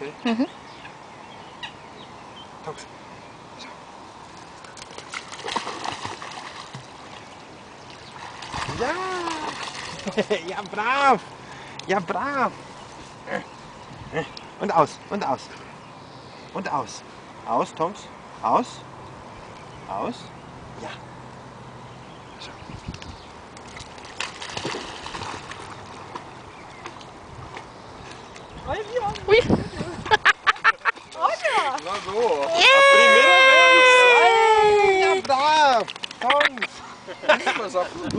gell? Mhm. Tonks. Ja! ja, brav! Ja, brav! Und aus, und aus. Und aus. Aus, Tonks. Aus. Aus. Ja. So. Ui. A primeira vez! Aê! vamos, vamos aplaudiu!